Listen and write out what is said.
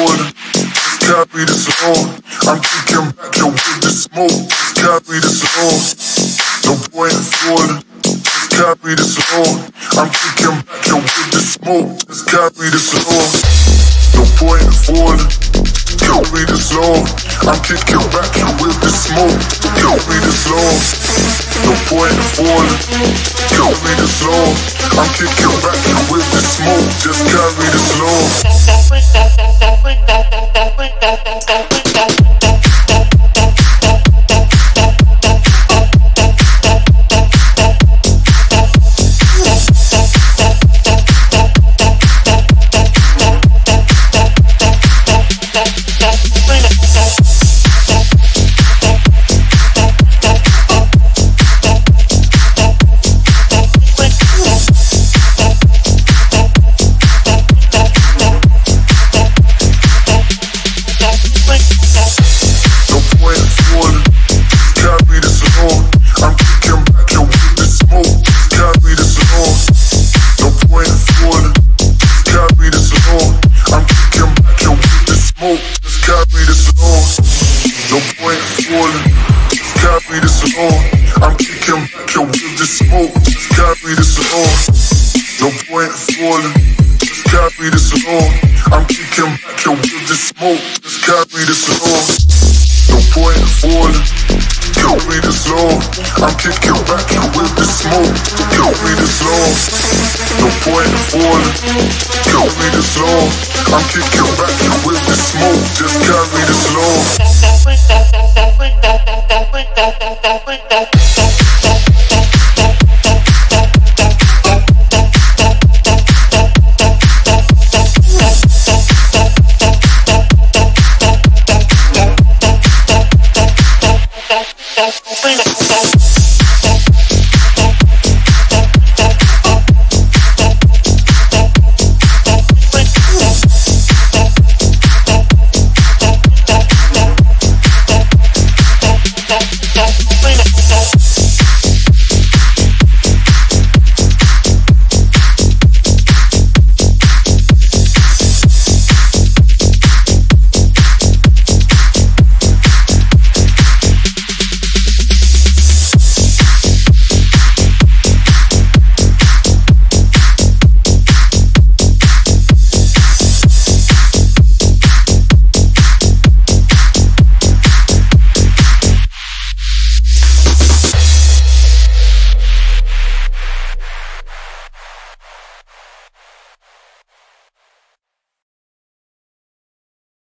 falling. Just copy the song. I'm kicking back your with the smoke. Just copy the song. No point in falling. Just copy the song. I'm kicking back your with the smoke. Just copy the song. No point in falling. Copy the song. I'm kicking back your with the smoke. Copy the song. No point in falling. Copy the song. I'm kicking back with the smoke. Just carry the song. I'm kicking back, yo, with the smoke. Just carry this along. No point falling. Just carry this along. I'm kicking back, yo, with the smoke. Just carry this along. No point falling. Carry this long. I'm kicking back, yo, with the smoke. Carry this long. No point falling. Carry this long. I'm kicking back, yo, with the smoke. Just carry this long.